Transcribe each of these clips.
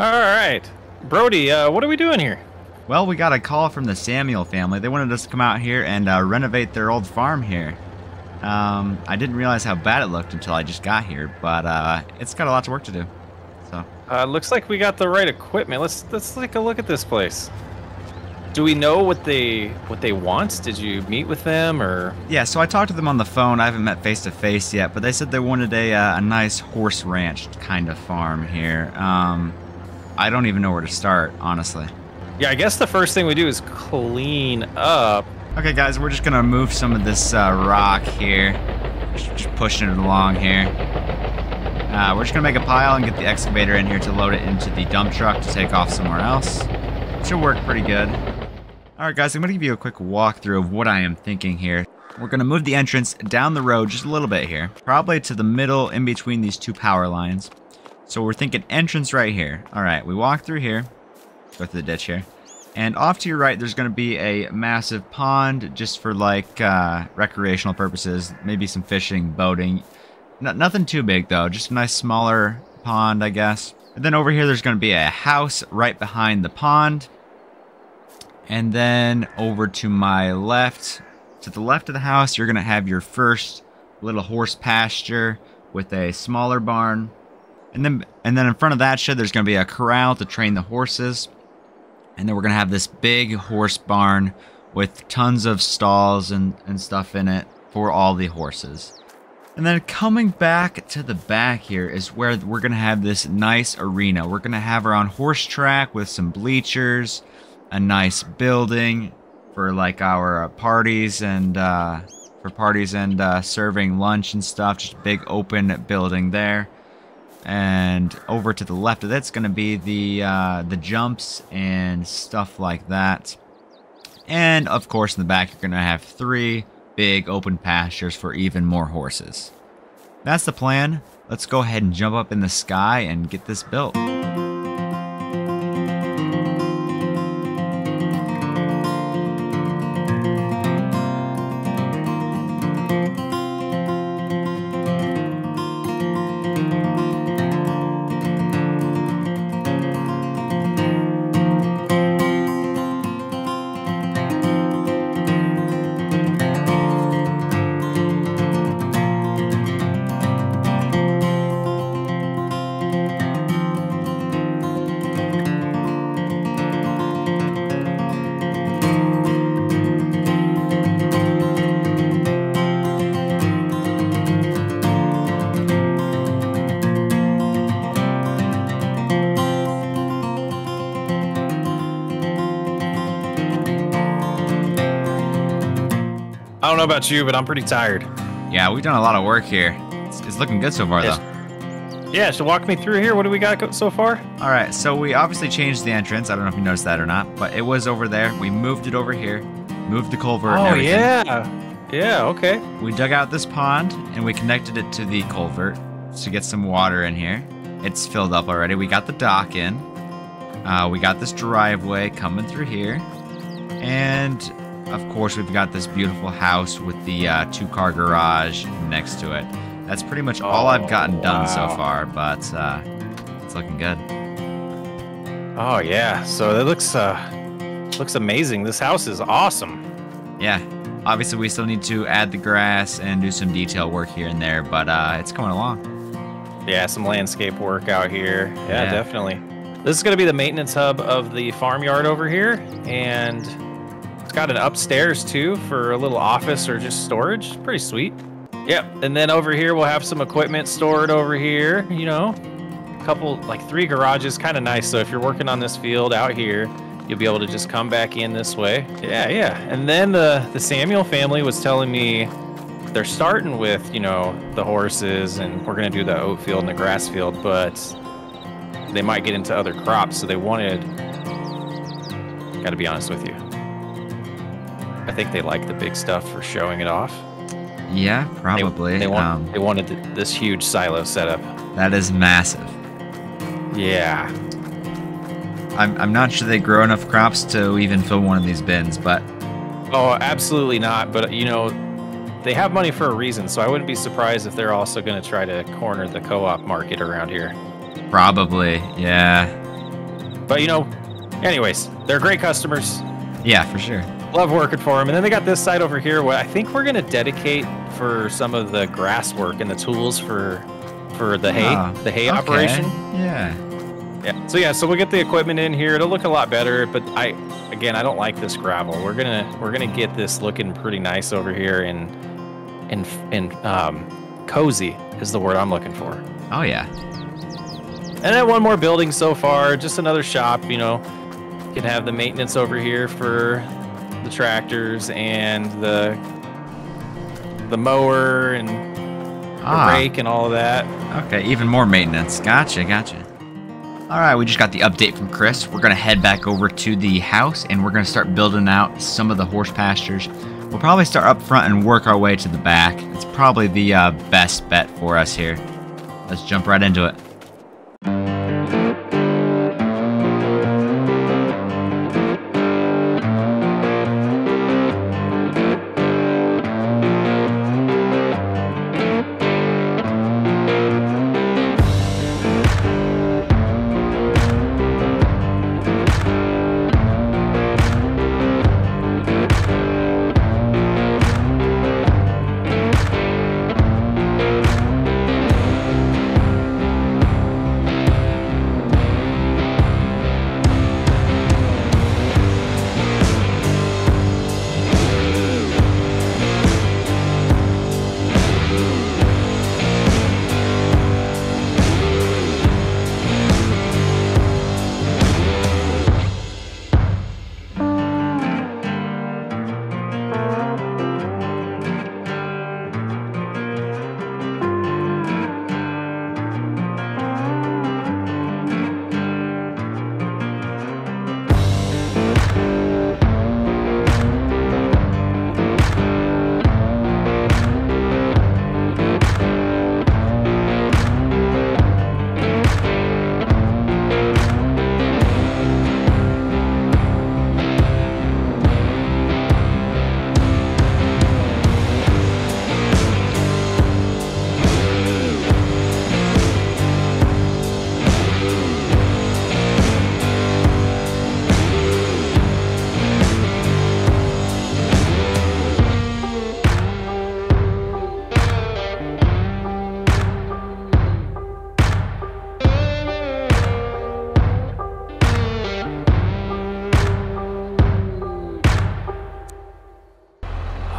All right. Brodie, uh, what are we doing here? Well, we got a call from the Samuel family. They wanted us to come out here and uh, renovate their old farm here. Um, I didn't realize how bad it looked until I just got here, but uh, it's got a lot of work to do. So, Uh, looks like we got the right equipment. Let's let's take a look at this place. Do we know what they what they want? Did you meet with them or? yeah, so I talked to them on the phone. I haven't met face to face yet, but they said they wanted a, uh, a nice horse ranch kind of farm here. Um, I don't even know where to start, honestly. Yeah, I guess the first thing we do is clean up. Okay, guys, we're just gonna move some of this uh, rock here. Just, just pushing it along here. Uh, we're just gonna make a pile and get the excavator in here to load it into the dump truck to take off somewhere else. It Should work pretty good. Alright guys, I'm gonna give you a quick walkthrough of what I am thinking here. We're gonna move the entrance down the road just a little bit here. Probably to the middle in between these two power lines. So we're thinking entrance right here. Alright, we walk through here. Go through the ditch here. And off to your right, there's going to be a massive pond just for like uh, recreational purposes, maybe some fishing, boating. No, nothing too big though, just a nice smaller pond, I guess. And then over here, there's going to be a house right behind the pond. And then over to my left, to the left of the house, you're going to have your first little horse pasture with a smaller barn. And then, and then in front of that shed, there's going to be a corral to train the horses. And then we're going to have this big horse barn with tons of stalls and, and stuff in it for all the horses. And then coming back to the back here is where we're going to have this nice arena. We're going to have our own horse track with some bleachers, a nice building for like our uh, parties and uh, for parties and uh, serving lunch and stuff. Just a big open building there and over to the left of that's going to be the uh, the jumps and stuff like that. And of course, in the back, you're going to have three big open pastures for even more horses. That's the plan. Let's go ahead and jump up in the sky and get this built. Know about you, but I'm pretty tired. Yeah, we've done a lot of work here. It's, it's looking good so far, Yes. though. Yeah, so walk me through here. What do we got so far? All right, so we obviously changed the entrance. I don't know if you noticed that or not, but it was over there. We moved it over here, moved the culvert. Oh everything. yeah, yeah. Okay. We dug out this pond and we connected it to the culvert to get some water in here. It's filled up already. We got the dock in. Uh, we got this driveway coming through here. And of course, we've got this beautiful house with the uh, two car garage next to it. That's pretty much all I've gotten done so far, but uh, it's looking good. Oh yeah. So that looks uh looks amazing. This house is awesome. Yeah, obviously, we still need to add the grass and do some detail work here and there, but uh, it's coming along. Yeah, some landscape work out here. Yeah, Yeah. definitely. This is going to be the maintenance hub of the farmyard over here, and it's got an upstairs too for a little office or just storage. Pretty sweet. Yep. And then over here we'll have some equipment stored over here. You know, a couple like three garages, kind of nice. So if you're working on this field out here, you'll be able to just come back in this way. Yeah, yeah. And then the the Samuel family was telling me they're starting with you know the horses and we're going to do the oat field and the grass field but they might get into other crops so they wanted got to be honest with you i think they like the big stuff for showing it off Yeah, probably. they, want, um, they wanted this huge silo setup that is massive. yeah I'm, I'm not sure they grow enough crops to even fill one of these bins, but oh absolutely not but you know they have money for a reason so i wouldn't be surprised if they're also going to try to corner the co-op market around here probably, yeah. But you know, anyways, they're great customers. Yeah, for sure. Love working for them. And then they got this site over here where I think we're gonna dedicate for some of the grass work and the tools for for the hay, Ah, the hay okay. operation. Yeah. Yeah. So yeah, so we'll get the equipment in here. It'll look a lot better, but I again, I don't like this gravel. We're gonna we're gonna get this looking pretty nice over here and and and um, cozy is the word I'm looking for. Oh yeah. And then one more building so far, just another shop. You know, can have the maintenance over here for the tractors and the the mower and the Ah. rake and all of that. Okay, even more maintenance. Gotcha, gotcha. All right, we just got the update from Chris. We're gonna head back over to the house and we're gonna start building out some of the horse pastures. We'll probably start up front and work our way to the back. It's probably the uh, best bet for us here. Let's jump right into it.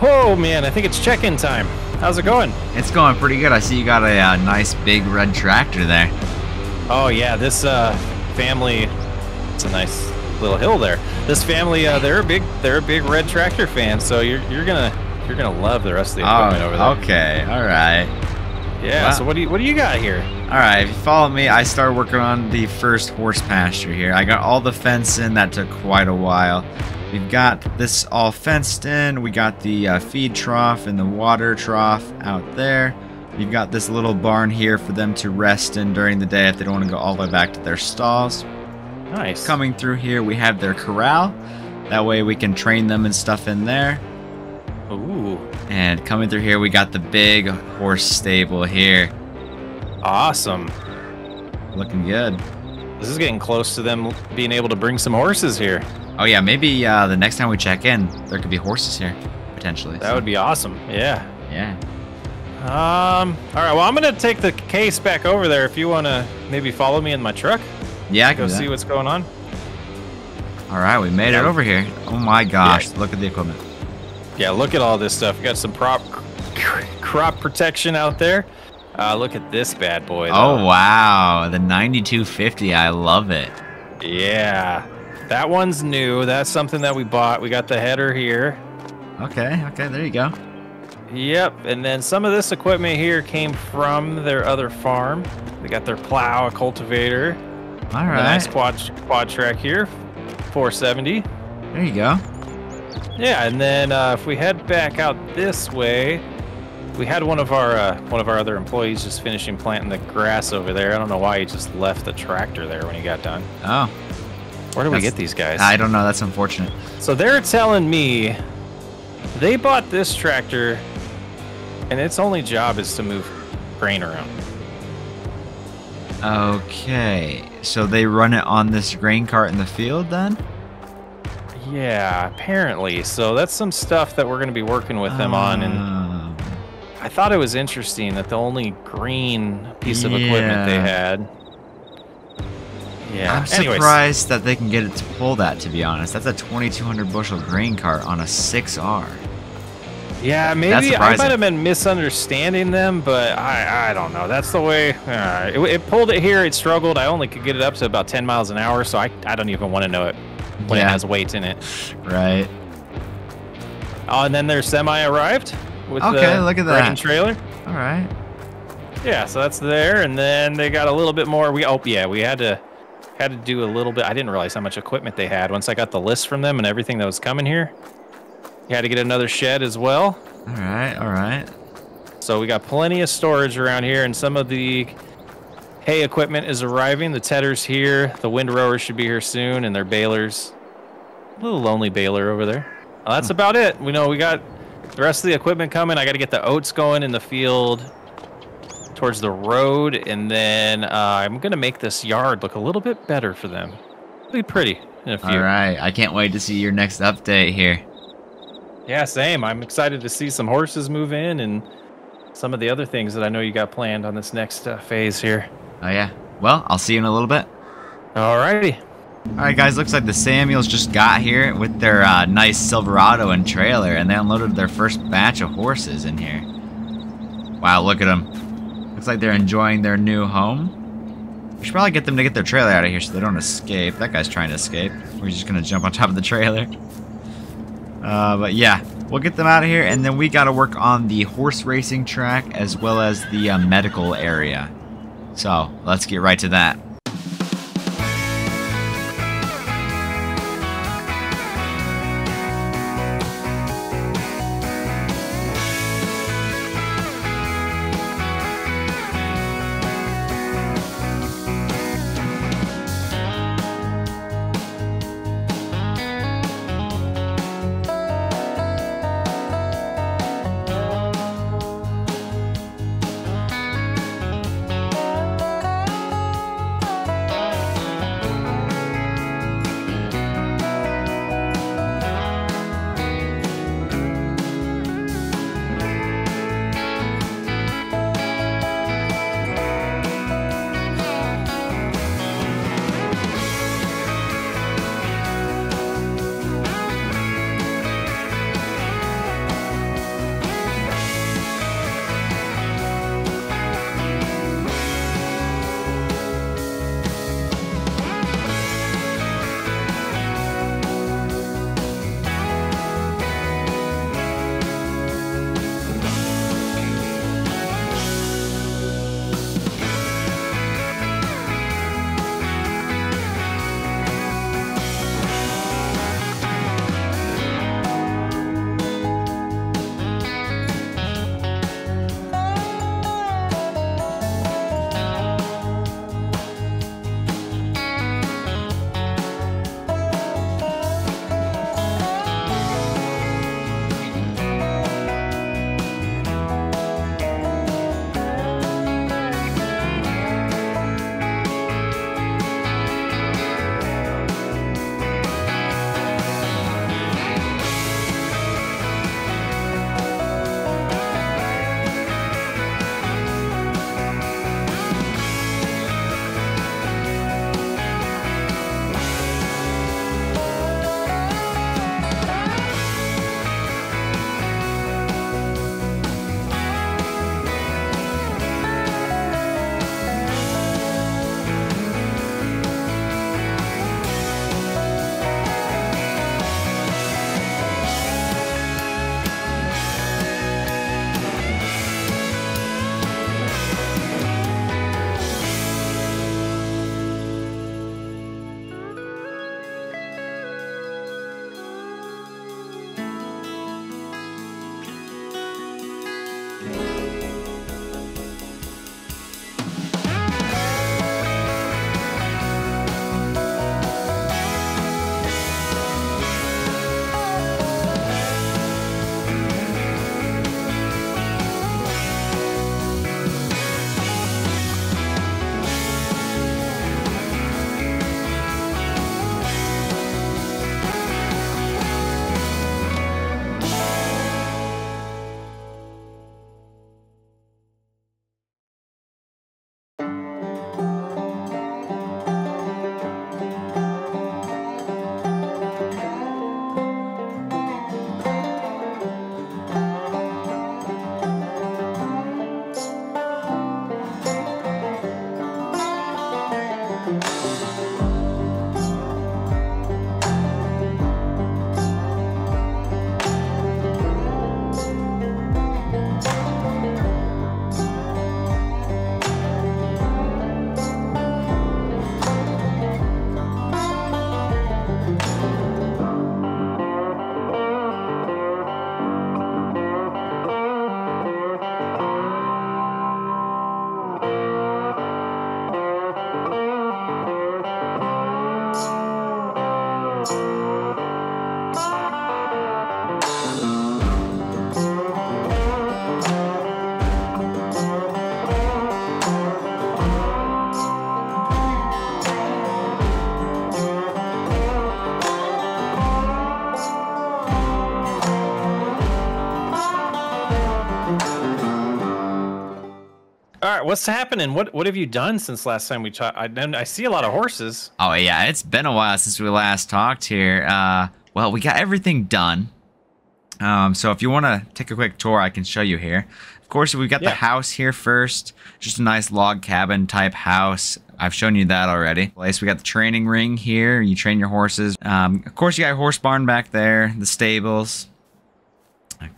Oh man, I think it's check-in time. How's it going? It's going pretty good. I see you got a uh, nice big red tractor there. Oh yeah, this uh, family. It's a nice little hill there. This family, uh, they're a big, they're a big red tractor fan. So you're you're gonna you're gonna love the rest of the equipment over there. Oh, okay. All right. Yeah. Wow. So what do you what do you got here? All right, if you follow me, I started working on the first horse pasture here. I got all the fence in. That took quite a while. We've got this all fenced in. We got the uh, feed trough and the water trough out there. We've got this little barn here for them to rest in during the day if they don't want to go all the way back to their stalls. Nice. Coming through here, we have their corral. That way we can train them and stuff in there. Ooh. And coming through here, we got the big horse stable here. Awesome. Looking good. This is getting close to them being able to bring some horses here. Oh yeah, maybe uh, the next time we check in, there could be horses here, potentially. That would be awesome. Yeah. Yeah. Um. All right. Well, I'm gonna take the case back over there. If you wanna maybe follow me in my truck, Yeah, I go can do see what's going on. All right, we made it over here. Oh my gosh, look at the equipment. Yeah. Look at all this stuff. We got some prop crop protection out there. Uh, look at this bad boy. Oh wow, the 9250. I love it. Yeah. That one's new. That's something that we bought. We got the header here. Okay, okay, there you go. Yep, and then some of this equipment here came from their other farm. They got their plow, a cultivator, All right. a nice quad quad track here, 470. there you go. Yeah, and then uh, if we head back out this way, we had one of our uh, one of our other employees just finishing planting the grass over there. I don't know why he just left the tractor there when he got done. Oh, Where do we get these guys? I don't know. That's unfortunate. So they're telling me they bought this tractor and its only job is to move grain around. Okay, So they run it on this grain cart in the field then? Yeah, apparently. So that's some stuff that we're going to be working with them on. And Um, I thought it was interesting that the only green piece of equipment they had. Yeah. I'm Anyways, surprised that they can get it to pull that. To be honest, that's a 2,200 bushel grain cart on a 6R. Yeah, maybe I might have been misunderstanding them, but I I don't know. That's the way. Uh, it, it pulled it here. It struggled. I only could get it up to about 10 miles an hour, so I I don't even want to know it when it has weight in it. Right. Oh, and then their semi arrived with Okay, the look at that. trailer. All right. Yeah, so that's there, and then they got a little bit more. We oh yeah, we had to had to do a little bit. I didn't realize how much equipment they had once I got the list from them and everything that was coming here. You had to get another shed as well. All right. All right. So we got plenty of storage around here, and some of the hay equipment is arriving. The tedder's here. The windrowers should be here soon, and their balers. A little lonely baler over there. Well, that's hmm. about it. We know we got the rest of the equipment coming. I got to get the oats going in the field towards the road, and then uh, I'm gonna make this yard look a little bit better for them. It'll be pretty in a few. All right. I can't wait to see your next update here. Yeah, same. I'm excited to see some horses move in and some of the other things that I know you got planned on this next uh, phase here. Oh yeah. Well, I'll see you in a little bit. Alrighty. All right, guys. Looks like the Samuels just got here with their uh, nice Silverado and trailer, and they unloaded their first batch of horses in here. Wow, look at them. Looks like they're enjoying their new home. We should probably get them to get their trailer out of here so they don't escape. That guy's trying to escape. We're just gonna jump on top of the trailer. Uh, but yeah, we'll get them out of here, and then we got to work on the horse racing track as well as the uh, medical area. So let's get right to that. Right, what's happening? What what have you done since last time we talked? I, I see a lot of horses. Oh yeah, it's been a while since we last talked here. Uh, well, we got everything done. Um, so if you want to take a quick tour, I can show you here. Of course, we've got Yeah. the house here first. Just a nice log cabin type house. I've shown you that already. Place we got the training ring here. You train your horses. Um, of course, you got your horse barn back there. The stables.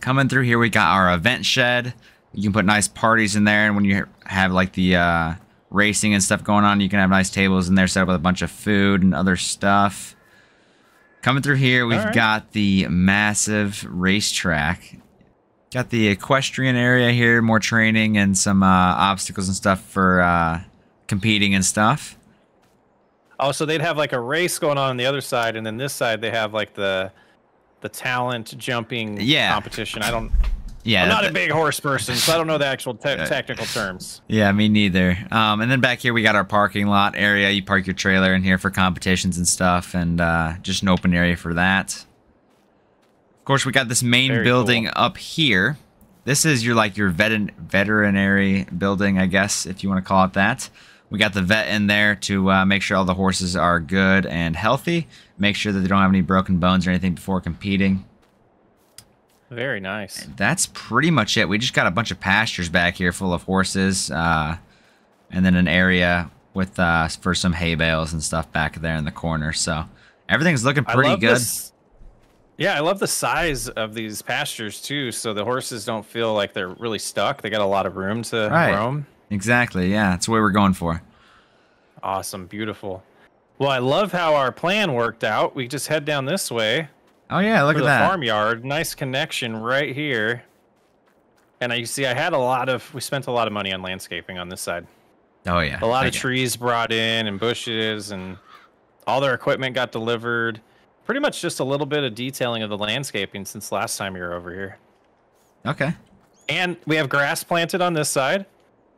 Coming through here, we got our event shed. You can put nice parties in there, and when you have like the uh, racing and stuff going on, you can have nice tables in there set up with a bunch of food and other stuff. Coming through here, we've Alright. got the massive racetrack. Got the equestrian area here, more training and some uh, obstacles and stuff for uh, competing and stuff. Oh, so they'd have like a race going on on the other side, and then this side they have like the the talent jumping Yeah. competition. I don't. Yeah, I'm not that- a big horse person, so I don't know the actual te- technical terms. Yeah, me neither. Um, and then back here we got our parking lot area. You park your trailer in here for competitions and stuff, and uh, just an open area for that. Of course, we got this main Very building cool. up here. This is your like your veteran veterinary building, I guess, if you want to call it that. We got the vet in there to uh, make sure all the horses are good and healthy. Make sure that they don't have any broken bones or anything before competing. Very nice. That's pretty much it. We just got a bunch of pastures back here full of horses, uh, and then an area with uh, for some hay bales and stuff back there in the corner. So everything's looking pretty good. this- Yeah, I love the size of these pastures too, so the horses don't feel like they're really stuck. They got a lot of room to Right. roam. Exactly. Yeah, that's what we're going for. Awesome, beautiful. Well, I love how our plan worked out. We just head down this way Oh yeah, look at the that. farmyard. Nice connection right here. And I, you see, I had a lot of. We spent a lot of money on landscaping on this side. Oh yeah. A lot of trees brought in and bushes, and all their equipment got delivered. Pretty much just a little bit of detailing of the landscaping since last time you were over here. Okay. And we have grass planted on this side.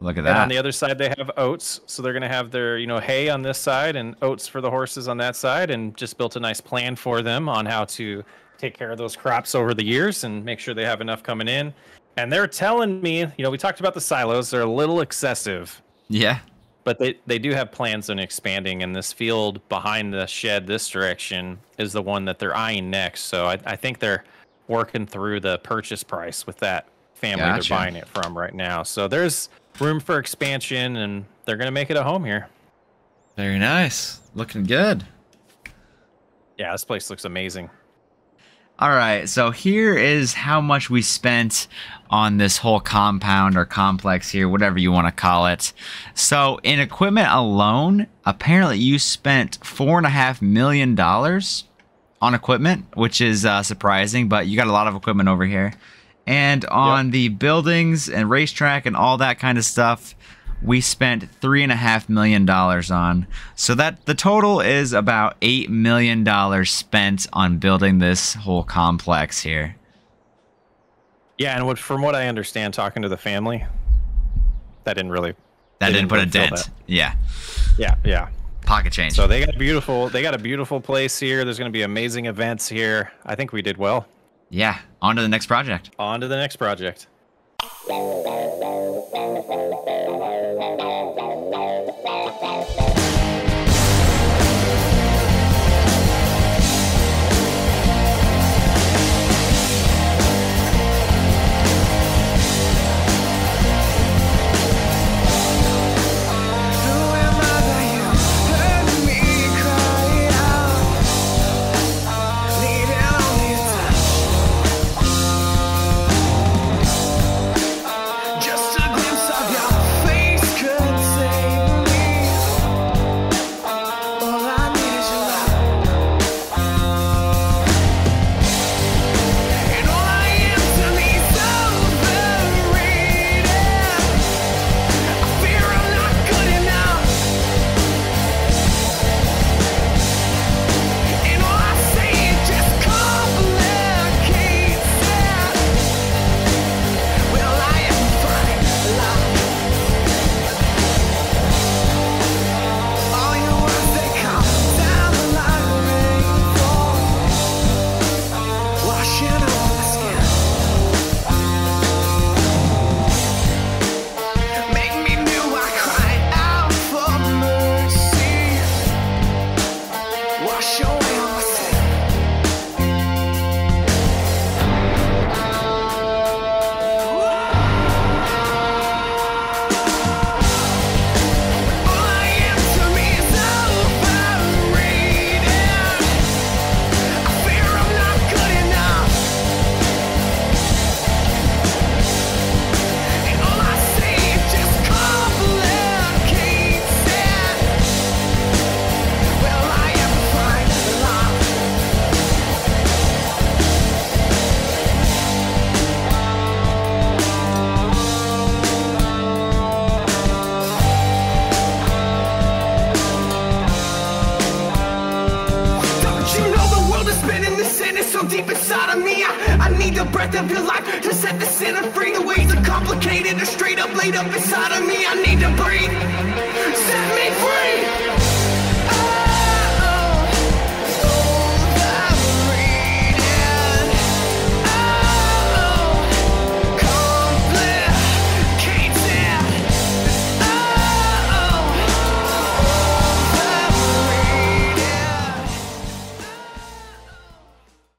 Look at And on the other side, they have oats. So they're going to have their, you know, hay on this side and oats for the horses on that side. And just built a nice plan for them on how to take care of those crops over the years and make sure they have enough coming in. And they're telling me, you know, we talked about the silos. They're a little excessive, yeah. but they, they do have plans on expanding. And this field behind the shed, this direction, is the one that they're eyeing next. So I, I think they're working through the purchase price with that family Gotcha. they're buying it from right now. So there's room for expansion, and they're gonna make it a home here. Very nice. Looking good. Yeah, this place looks amazing. All right, so here is how much we spent on this whole compound or complex here, whatever you want to call it. So, in equipment alone, apparently you spent four and a half million dollars on equipment, which is uh, surprising, but you got a lot of equipment over here. And on the buildings and racetrack and all that kind of stuff, we spent three and a half million dollars on. So that the total is about eight million dollars spent on building this whole complex here. Yeah, and what, from what I understand, talking to the family, that didn't really. That They didn't put a dent. that. Yeah, Yeah, yeah. pocket change. So they got a beautiful. They got a beautiful place here. There's gonna be amazing events here. I think we did well. Yeah, on to the next project. On to the next project. product of your life to set the sinner free. The ways are complicated, they're straight up laid up inside of me. I need.